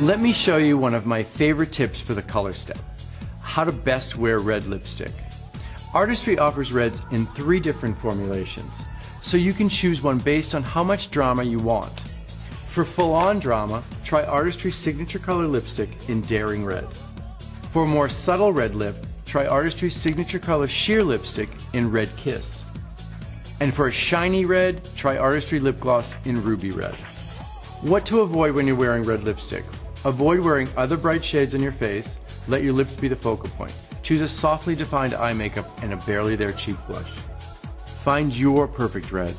Let me show you one of my favorite tips for the color step. How to best wear red lipstick. Artistry offers reds in three different formulations, so you can choose one based on how much drama you want. For full-on drama, try Artistry Signature Color Lipstick in Daring Red. For a more subtle red lip, try Artistry Signature Color Sheer Lipstick in Red Kiss. And for a shiny red, try Artistry Lip Gloss in Ruby Red. What to avoid when you're wearing red lipstick? Avoid wearing other bright shades on your face. Let your lips be the focal point. Choose a softly defined eye makeup and a barely there cheek blush. Find your perfect red